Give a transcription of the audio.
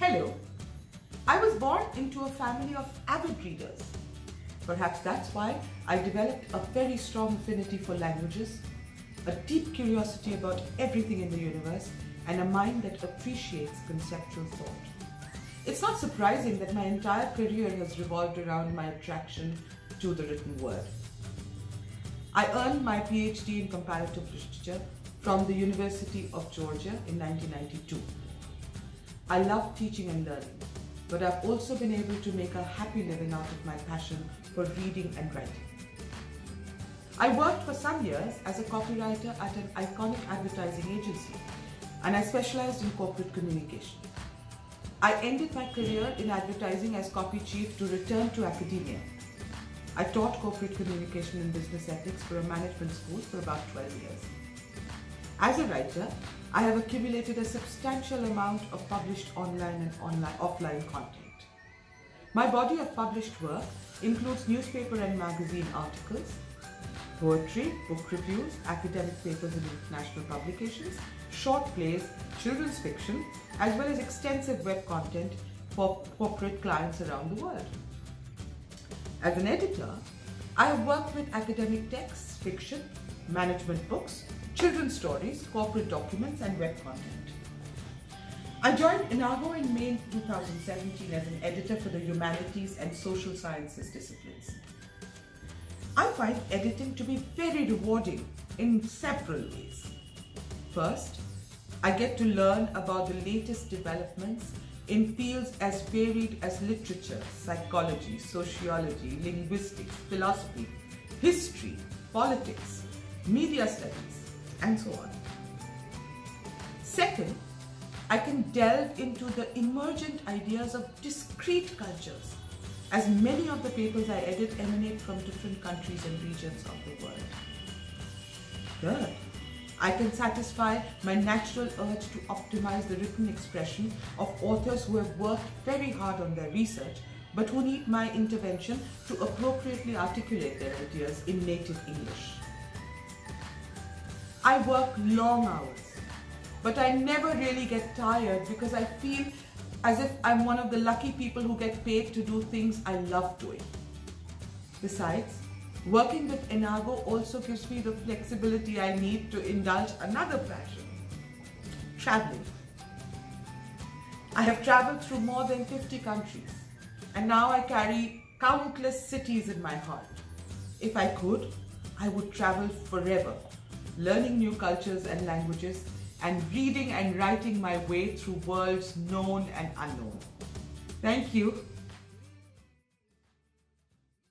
Hello. I was born into a family of avid readers. Perhaps that's why I developed a very strong affinity for languages, a deep curiosity about everything in the universe, and a mind that appreciates conceptual thought. It's not surprising that my entire career has revolved around my attraction to the written word. I earned my PhD in comparative literature from the University of Georgia in 1992. I love teaching and learning, but I've also been able to make a happy living out of my passion for reading and writing. I worked for some years as a copywriter at an iconic advertising agency, and I specialized in corporate communication. I ended my career in advertising as copy chief to return to academia. I taught corporate communication and business ethics for a management school for about 12 years. As a writer, I have accumulated a substantial amount of published online and online, offline content. My body of published work includes newspaper and magazine articles, poetry, book reviews, academic papers in international publications, short plays, children's fiction, as well as extensive web content for corporate clients around the world. As an editor, I have worked with academic texts, fiction, management books, children's stories, corporate documents, and web content. I joined Enago in May 2017 as an editor for the humanities and social sciences disciplines. I find editing to be very rewarding in several ways. First, I get to learn about the latest developments in fields as varied as literature, psychology, sociology, linguistics, philosophy, history, politics, media studies, and so on. Second, I can delve into the emergent ideas of discrete cultures, as many of the papers I edit emanate from different countries and regions of the world. Third, I can satisfy my natural urge to optimize the written expression of authors who have worked very hard on their research but who need my intervention to appropriately articulate their ideas in native English. I work long hours, but I never really get tired because I feel as if I'm one of the lucky people who get paid to do things I love doing. Besides, working with Enago also gives me the flexibility I need to indulge another passion, traveling. I have traveled through more than 50 countries and now I carry countless cities in my heart. If I could, I would travel forever learning new cultures and languages, and reading and writing my way through worlds known and unknown. Thank you.